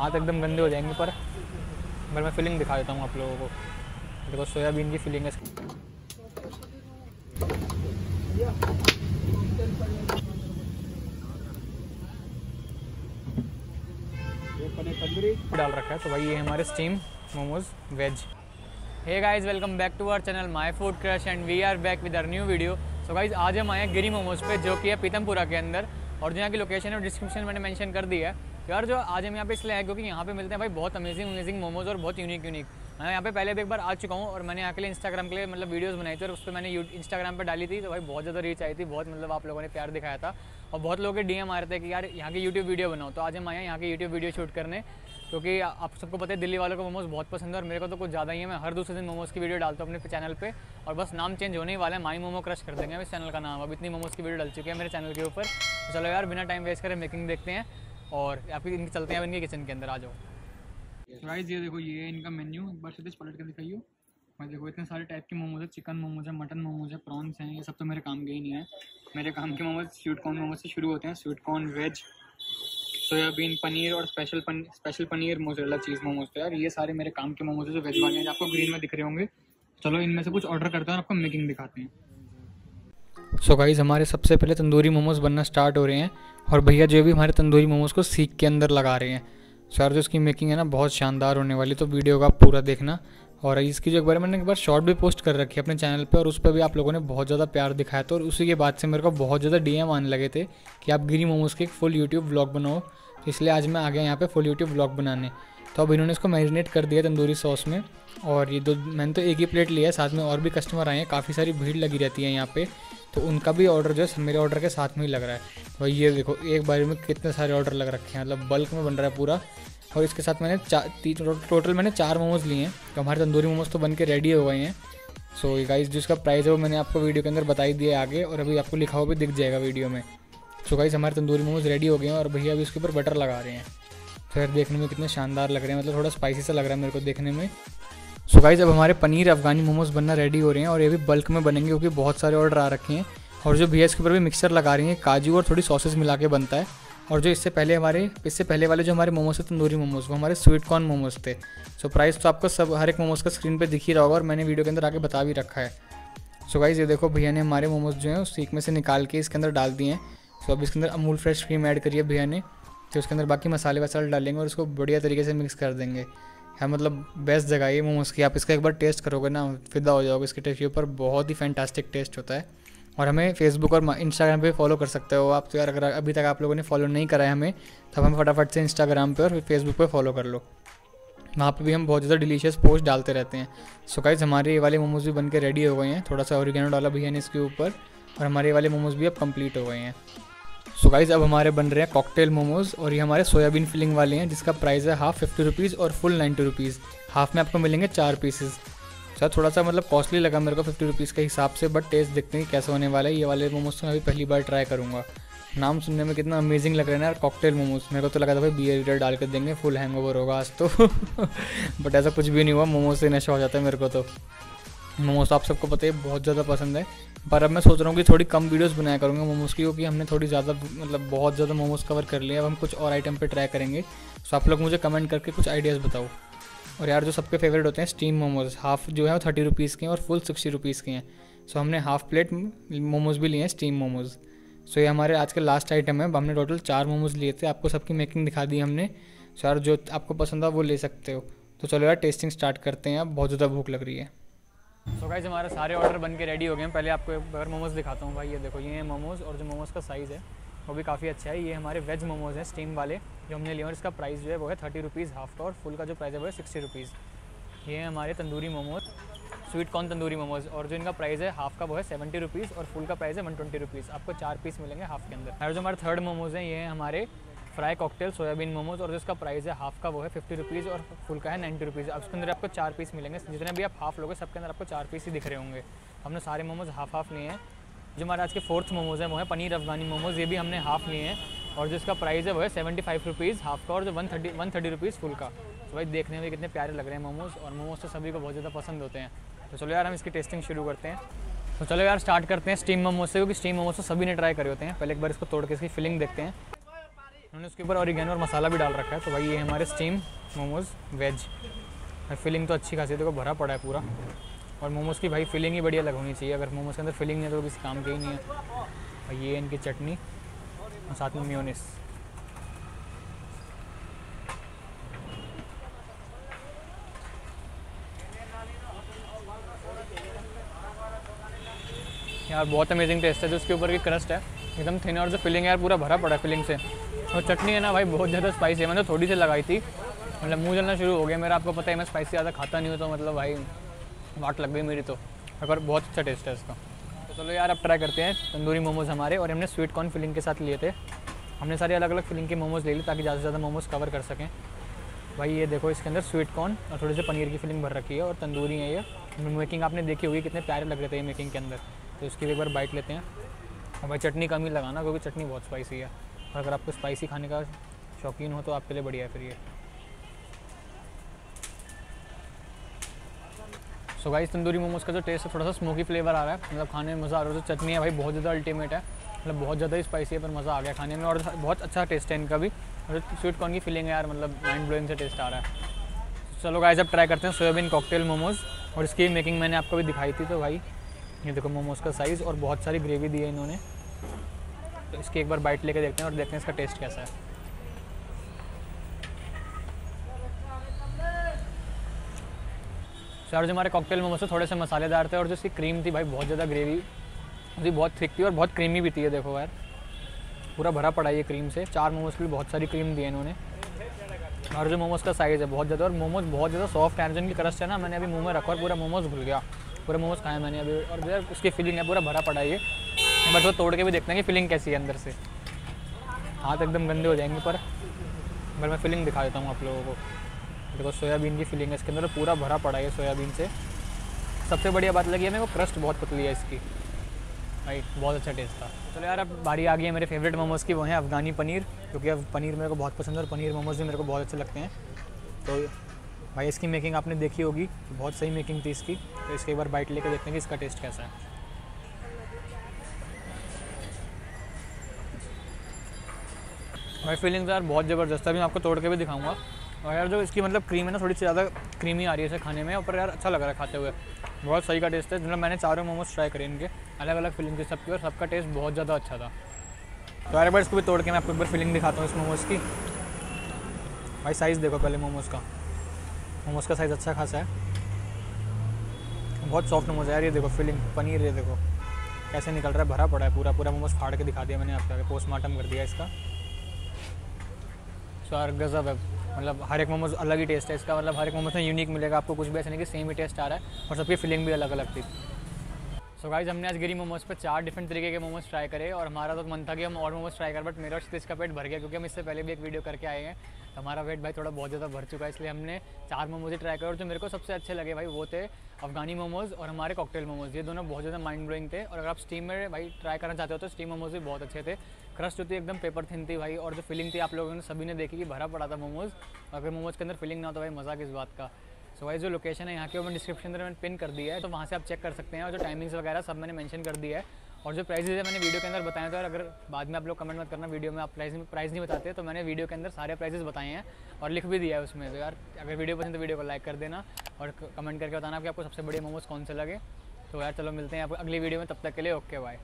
हाथ एकदम गंदे हो जाएँगे, पर पर मैं फीलिंग दिखा देता हूँ आप लोगों को। देखो, सोयाबीन की फीलिंग है। डाल रखा है तो भाई ये हमारे steam momos veg hey guys welcome back to our channel My Food Crush and we are back with our new video so guys आज हम आए हैं गिरी मोमोज पे, जो कि है पीतमपुरा के अंदर, और जो यहाँ की लोकेशन है डिस्क्रिप्शन मैंने मेंशन कर दी है। यार जो आज हम यहाँ पे इसलिए आए क्योंकि यहाँ पे मिलते हैं भाई बहुत अमेजिंग अमेजिंग मोमोज और बहुत यूनिक यूनिक मैं यहाँ पे पहले भी एक बार आ चुका हूँ और मैंने यहाँ के लिए इंस्टाग्राम के लिए मतलब वीडियोस बनाई थी और उस पर मैंने इंस्टाग्राम पर डाली थी तो भाई बहुत ज़्यादा रीच आई थी, बहुत मतलब आप लोगों ने प्यार दिखाया था। और बहुत लोग के डीएम आ रहे थे कि यार यहाँ की यूट्यूब वीडियो बनाओ। तो आज हम आए यहाँ की यूट्यूब वीडियो शूट करने, क्योंकि आप सबको पता है दिल्ली वालों को मोमोज बहुत पसंद है और मेरे को तो कुछ ज़्यादा ही है। मैं हर दूसरे दिन मोमोज की वीडियो डालता हूँ अपने चैनल पे और बस नाम चेंज होने ही वाला है। माई मोमो क्रश कर देंगे। इस चैनल का नाम। अब इतनी मोमोज की वीडियो डल चुकी है मेरे चैनल के ऊपर। तो चलो यार, बिना टाइम वेस्ट करें मेकिंग देखते हैं। और आपकी इनके चलते हैं इनके किचन के अंदर आ जाओ। राइस ये देखो ये इनका मेन्यू एक बार सीधे पलट कर दिखाइयो। मैं देखो इतने सारे टाइप के मोमोज है चिकन मोमोज है मटन मोमोज है प्रॉन्स हैं ये सब तो मेरे काम के ही नहीं है। मेरे काम के मोमोज स्वीट कॉर्न मोमोज से शुरू होते हैं। Sweet corn veg soybean paneer और स्पेशल पन, special paneer mozzarella cheese momos तो यार ये सारे मेरे काम के मोमोज है जो वेज वाले हैं आपको ग्रीन में दिख रहे होंगे। चलो इनमें से कुछ ऑर्डर करते हैं और आपको मेकिंग दिखाते हैं। सो गाइज़ हमारे सबसे पहले तंदूरी मोमोज बनना स्टार्ट हो रहे हैं और भैया जो भी हमारे तंदूरी मोमोज को सीख के अंदर लगा रहे हैं। सो यार जो इसकी मेकिंग है ना, बहुत शानदार होने वाली तो वीडियो का पूरा देखना। और इसकी जो एक बार मैंने एक बार शॉर्ट भी पोस्ट कर रखी है अपने चैनल पे और उस पर भी आप लोगों ने बहुत ज़्यादा प्यार दिखाया था और उसी के बाद से मेरे को बहुत ज़्यादा डीएम आने लगे थे कि आप गिरी मोमोज़ के एक फुल यूट्यूब ब्लॉग बनाओ। तो इसलिए आज मैं आ गया यहाँ पे फुल यूट्यूब ब्लॉग बनाने। तो अब इन्होंने इसको मैरिनेट कर दिया तंदूरी सॉस में। और ये दो, मैंने तो एक ही प्लेट लिया है, साथ में और भी कस्टमर आए हैं, काफ़ी सारी भीड़ लगी रहती है यहाँ पे। तो उनका भी ऑर्डर जो है मेरे ऑर्डर के साथ में ही लग रहा है। तो ये देखो, एक बारी में कितने सारे ऑर्डर लग रखे हैं मतलब बल्क में बन रहा है पूरा। और इसके साथ मैंने चार टोटल मैंने चार मोमोज़ लिए हैं। तो हमारे तंदूरी मोमोज़ तो बन के रेडी हो गए हैं। सो ये गाइस जिसका प्राइस है वो मैंने आपको वीडियो के अंदर बताई दिया आगे, और अभी आपको लिखा हुआ भी दिख जाएगा वीडियो में। सो गाइस हमारे तंदूरी मोमोज़ रेडी हो गए हैं, और भैया अभी उसके ऊपर बटर लगा रहे हैं। फिर देखने में कितने शानदार लग रहे हैं मतलब थोड़ा स्पाइसी सा लग रहा है मेरे को देखने में। सो गाइज़ अब हमारे पनीर अफगानी मोमोज बनना रेडी हो रहे हैं और ये भी बल्क में बनेंगे क्योंकि बहुत सारे ऑर्डर आ रखे हैं। और जो भैया इसके ऊपर भी मिक्सर लगा रही हैं, काजू और थोड़ी सॉसेज मिला के बनता है। और जो इससे पहले हमारे, इससे पहले वाले जो हमारे मोमोज थे, तंदूरी मोमोज, वो हमारे स्वीट कॉर्न मोमोज थे। सो प्राइस तो आपको सब, हर एक मोमोज का स्क्रीन पर दिख ही रहा होगा और मैंने वीडियो के अंदर आके बता भी रखा है। सो गाइज़ ये देखो भैया ने हमारे मोमोज जो हैं सीख में से निकाल के इसके अंदर डाल दिए हैं। सो अब इसके अंदर अमूल फ्रेश क्रीम ऐड करिए भैया ने। तो उसके अंदर बाकी मसाले वसाले डालेंगे और उसको बढ़िया तरीके से मिक्स कर देंगे। है मतलब बेस्ट जगह ये मोमोज़ की। आप इसका एक बार टेस्ट करोगे ना, फिदा हो जाओगे इसके टेस्ट के ऊपर। बहुत ही फैंटास्टिक टेस्ट होता है। और हमें फेसबुक और इंस्टाग्राम पे फॉलो कर सकते हो आप। तो यार, अगर अभी तक आप लोगों ने फॉलो नहीं करा है हमें तो हमें फटाफट से इंस्टाग्राम पे और फेसबुक पे फॉलो कर लो। वहाँ पे भी हम बहुत ज़्यादा डिलीशियस पोस्ट डालते रहते हैं। सो गाइज़ हमारे ये वाले मोमोज़ भी बन के रेडी हो गए हैं। थोड़ा सा ऑरिगेनो डाला भी है इसके ऊपर। और हमारे वाले मोमोज़ भी अब कंप्लीट हो गए हैं। सो गाइज़ अब हमारे बन रहे हैं कॉकटेल मोमोज और ये हमारे सोयाबीन फिलिंग वाले हैं, जिसका प्राइस है हाफ़ फिफ्टी रुपीज़ और फुल नाइन्टी रुपीज़ हाफ़ में आपको मिलेंगे चार पीसेस सर थोड़ा सा मतलब कॉस्टली लगा मेरे को फिफ्टी रुपीज़ के हिसाब से बट टेस्ट देखते हैं कैसे होने वाला है। ये वाले मोमोज तो मैं अभी पहली बार ट्राई करूँगा। नाम सुनने में कितना अमेजिंग लग रहा है ना यार कॉकटेल मोमोज मेरे को तो लगा था भाई बियर वीयर डाल कर देंगे फुल हैंग होगा आज तो। बट ऐसा कुछ भी नहीं हुआ मोमोज से नशा हो जाता है मेरे को तो। मोमोज तो आप सबको पता है बहुत ज़्यादा पसंद है। पर अब मैं सोच रहा हूँ कि थोड़ी कम वीडियोस बनाया करूँगा मोमोज़ की, क्योंकि हमने थोड़ी ज़्यादा मतलब बहुत ज़्यादा मोमोज़ कवर कर लिया अब हम कुछ और आइटम पे ट्राई करेंगे। सो आप लोग मुझे कमेंट करके कुछ आइडियाज़ बताओ। और यार, जो सबके फेवरेट होते हैं स्टीम मोमोज हाफ़ जो है वो थर्टी रुपीज़ के हैं और फुल सिक्सटी रुपीज़ के हैं। सो हमने हाफ़ प्लेट मोमोज भी लिए हैं स्टीम मोमोज सो ये हमारे आज के लास्ट आइटम है। हमने टोटल चार मोमोज लिए थे। आपको सबकी मेकिंग दिखा दी हमने। सो यार, जो आपको पसंद है वो ले सकते हो। तो चलो यार टेस्टिंग स्टार्ट करते हैं। अब बहुत ज़्यादा भूख लग रही है। सो गाइज़ हमारे सारे ऑर्डर बन के रेडी हो गए हैं। पहले आपको एक बार मोमोज़ दिखाता हूँ। भाई, ये देखो, ये है मोमोज़ और जो मोमोज़ का साइज़ है, वो भी काफ़ी अच्छा है। ये हमारे वेज मोमोज़ हैं स्टीम वाले, जो हमने लिए और इसका प्राइस जो है, वो है थर्टी रुपीज़ हाफ़ का और फुल का जो प्राइस है, वो है सिक्सटी रुपीज़ ये है हमारे तंदूरी मोमोज स्वीट कॉर्न तंदूरी मोमोज और जो इनका प्राइस है हाफ़ का, वो है सेवेंटी रुपीज़ और फुल का प्राइस है वन ट्वेंटी रुपीज़ आपको चार पीस मिलेंगे हाफ़ के अंदर। और जो हमारे थर्ड मोमोज हैं, ये हैं हमारे फ्राई कॉकटेल, सोयाबीन मोमोज और जिसका प्राइस है, हाफ़ का वो है फिफ्टी रुपीज़ और फुल का है नाइन्टी रुपीज़ अब उसके अंदर आपको चार पीस मिलेंगे। जितने भी आप हाफ़ लोगे, सबके अंदर आपको चार पीस ही दिख रहे होंगे। हमने सारे मोमोज हाफ़ हाफ़ लिए हैं। जो हमारे आज के फोर्थ मोमोज हैं, वो है पनीर अफगानी मोमोज। ये भी हमने हाफ़ लिए हैं। और जिसका प्राइस है, वो है सेवेंटी फाइव रुपीज़ हाफ़ का और जो one thirty one thirty rupees full का। तो भाई, देखने में कितने प्यारे लग रहे हैं मोमोज़। और मोमोज़ तो सभी को बहुत ज़्यादा पसंद होते हैं। तो चलो यार, हम इसकी टेस्टिंग शुरू करते हैं। तो चलो यार स्टार्ट करते हैं स्टीम मोमोज से, क्योंकि स्टीम मोमोज तो सभी ने ट्राई करे होते हैं। पहले एक बार इसको तोड़ के इसकी फिलिंग देखते हैं। उन्होंने उसके ऊपर ऑरिगेनो और मसाला भी डाल रखा है तो भाई ये हमारे स्टीम मोमोज़ वेज फिलिंग तो अच्छी खासी देखो भरा पड़ा है पूरा। और मोमोज़ की भाई फिलिंग ही बढ़िया लग होनी चाहिए, अगर मोमोज़ के अंदर फिलिंग नहीं है तो किसी काम के ही नहीं है। और ये इनकी चटनी और साथ में म्योनिस यार, बहुत अमेजिंग टेस्ट है, जो उसके ऊपर की क्रस्ट है, एकदम थिन और जो फिलिंग है यार, पूरा भरा पड़ा है फिलिंग से। और चटनी है ना भाई, बहुत ज़्यादा स्पाइसी है। मैंने थोड़ी सी लगाई थी। मतलब मुँह जलना शुरू हो गया। मेरा आपको पता है, मैं स्पाइसी ज़्यादा खाता नहीं हूँ तो मतलब भाई, वाट लग गई मेरी तो। अगर बहुत अच्छा टेस्ट है इसका। तो चलो यार, अब ट्राई करते हैं। तंदूरी मोमोज़ हमारे, और हमने स्वीट कॉर्न फिलिंग के साथ लिए थे। हमने सारे अलग अलग फिलिंग के मोमोज़ ले लिए, ताकि ज़्यादा से ज़्यादा मोमोज़ कवर कर सकें। भाई, ये देखो, इसके अंदर स्वीट कॉर्न और थोड़े से पनीर की फिलिंग भर रखी है, और तंदूरी है ये। मेकिंग आपने देखी होगी, कितने प्यारे लग रहे थे ये मेकिंग के अंदर। तो इसकी एक बार बाइट लेते हैं। और भाई, चटनी कम ही लगाना, क्योंकि चटनी बहुत स्पाइसी है। और अगर आपको स्पाइसी खाने का शौकीन हो तो आपके लिए बढ़िया है फिर ये। सो गाइस तंदूरी मोमोज का जो टेस्ट है, थोड़ा सा स्मोकी फ्लेवर आ रहा है। मतलब खाने में मज़ा आ रहा है, जो चटनी है भाई, बहुत ज़्यादा अल्टीमेट है। मतलब बहुत ज़्यादा ही स्पाइसी है, पर मज़ा आ गया खाने में। और बहुत अच्छा टेस्ट है इनका भी। और स्वीट कॉर्न की फीलिंग है यार मतलब माइंड ब्लोइंग से टेस्ट आ रहा है। चलो गाइस अब ट्राई करते हैं सोयाबीन कॉकटेल मोमोज़ और इसकी मेकिंग मैंने आपको भी दिखाई थी तो भाई, ये देखो मोमोज़ का साइज़ और बहुत सारी ग्रेवी दी है इन्होंने। तो इसकी एक बार बाइट लेके देखते हैं और देखते हैं इसका टेस्ट कैसा है। सर, जो हमारे कॉकटेल मोमोज थोड़े से मसालेदार थे और जो इसकी क्रीम थी भाई, बहुत ज़्यादा ग्रेवी उसकी बहुत थिक थी और बहुत क्रीमी भी थी है देखो यार। पूरा भरा पड़ा ये क्रीम से। चार मोमोज की भी बहुत सारी क्रीम दी है इन्होंने। और जो मोमोज का साइज़ है, बहुत ज़्यादा। और मोमोज बहुत ज़्यादा सॉफ्ट है जिनकी क्रस्ट है ना, मैंने अभी मुँह में रखा और पूरा मोमोज भूल गया। पूरा मोमोज खाया मैंने अभी। और जो उसकी फीलिंग है, पूरा भरा पड़ा ये। बट वो तोड़ के भी देखते हैं कि फीलिंग कैसी है अंदर से। हाथ एकदम गंदे हो जाएँगे, पर अगर मैं फीलिंग दिखा देता हूँ आप लोगों को। देखो, सोयाबीन की फीलिंग है इसके अंदर, पूरा भरा पड़ा है सोयाबीन से। सबसे बढ़िया बात लगी है, मेरे को क्रस्ट बहुत पतली है इसकी। भाई बहुत अच्छा टेस्ट था। चलो यार, अब बारी आ गई है मेरे फेवरेट मोमोज़ की, वो हैं अफ़गानी पनीर, क्योंकि अब पनीर मेरे को बहुत पसंद है और पनीर मोमोज़ भी मेरे को बहुत अच्छे लगते हैं। तो भाई, इसकी मेकिंग आपने देखी होगी, बहुत सही मेकिंग थी इसकी। तो इसके एक बार बाइट लेकर देखते हैं कि इसका टेस्ट कैसा है। भाई फीलिंग तो यार बहुत ज़बरदस्त है। अभी मैं आपको तोड़ के भी दिखाऊँगा। और यार, जो इसकी मतलब क्रीम है ना, थोड़ी सी ज़्यादा क्रीमी आ रही है इसे खाने में। और यार अच्छा लग रहा है खाते हुए। बहुत सही का टेस्ट है। मतलब मैंने चारों मोमोज ट्राई करे इनके। अलग अलग फीलिंग थी सबकी। और सबका टेस्ट बहुत ज़्यादा अच्छा था। तो यार बार इसको भी तोड़ के मैं आपको एक बार फीलिंग दिखाता हूँ इस मोमोज़ की। भाई साइज़ देखो पहले मोमोज़ का। मोमोज़ का साइज़ अच्छा खासा है। बहुत सॉफ्ट मोमोज है यार, ये देखो फीलिंग पनीर, ये देखो। कैसे निकल रहा है? भरा पड़ा है पूरा। पूरा मोमोज फाड़ के दिखा दिया मैंने आपके। पोस्टमार्टम कर दिया इसका। यार गज़ब है। मतलब हर एक मोमोज अलग ही टेस्ट है। इसका मतलब हर एक मोमोज में यूनिक मिलेगा। आपको कुछ भी ऐसा नहीं कि सेम ही टेस्ट आ रहा है और सबकी फीलिंग भी अलग अलग थी। सो so गाइज़ हमने आज गिरी मोमोज पर चार डिफरेंट तरीके के मोमोज ट्राई करे और हमारा तो मन था कि हम और मोमोज ट्राई कर बट मेरा और इसका पेट भर गया क्योंकि हम इससे पहले भी एक वीडियो करके आए हैं। तो हमारा वेट भाई थोड़ा बहुत ज़्यादा भर चुका है, इसलिए हमने चार मोमोज ही ट्राई करे और जो मेरे को सबसे अच्छे लगे भाई वो थे अफगानी मोमोज़ और हमारे कॉकटेल मोमोज़। ये दोनों बहुत ज़्यादा माइंड ब्लोइंग थे और अगर आप स्टीम में भाई ट्राई करना चाहते हो तो स्टीम मोमोज़ भी बहुत अच्छे थे। क्रस्ट जो थी एकदम पेपर थिन थी भाई, और जो फिलिंग थी आप लोगों ने सभी ने देखी कि भरा पड़ा था मोमोज़ अगर मोमोज़ के अंदर फिलिंग ना हो तो भाई मज़ा किस बात का। सो भाई जो लोकेशन है यहाँ की वो मैंने डिस्क्रिप्शन में मैंने पिन कर दिया है तो वहाँ से आप चेक कर सकते हैं, और जो टाइमिंग्स वगैरह सब मैंने मेंशन कर दिया है, और जो प्राइजेज है मैंने वीडियो के अंदर बताया था और अगर बाद में आप लोग कमेंट मत करना वीडियो में, आप प्राइस प्राइस नहीं बताते तो मैंने वीडियो के अंदर सारे प्राइजेस बताए हैं, और लिख भी दिया है उसमें। तो यार अगर वीडियो पसंद तो वीडियो को लाइक कर देना, और कमेंट करके बताना कि आपको सबसे बड़े मोमोज कौन से लगे। तो यार चलो मिलते हैं आप अगली वीडियो में, तब तक के लिए ओके बाय